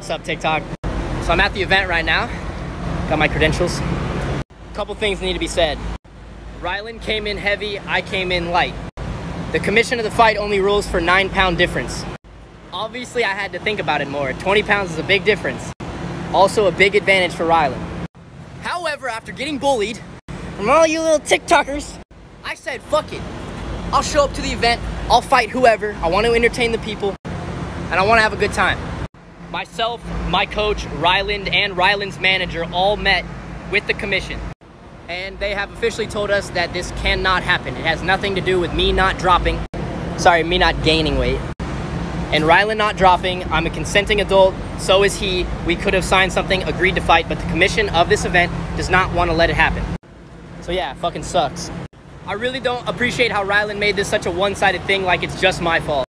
What's up, TikTok? So I'm at the event right now. Got my credentials. A couple things need to be said. Ryland came in heavy, I came in light. The commission of the fight only rules for nine pound difference. Obviously, I had to think about it more. 20 pounds is a big difference. Also a big advantage for Ryland. However, after getting bullied from all you little TikTokers, I said, fuck it. I'll show up to the event, I'll fight whoever, I want to entertain the people, and I want to have a good time. Myself, my coach, Ryland, and Ryland's manager all met with the commission. And they have officially told us that this cannot happen. It has nothing to do with me not dropping, sorry, me not gaining weight. And Ryland not dropping, I'm a consenting adult, so is he. We could have signed something, agreed to fight, but the commission of this event does not want to let it happen. So yeah, fucking sucks. I really don't appreciate how Ryland made this such a one-sided thing like it's just my fault.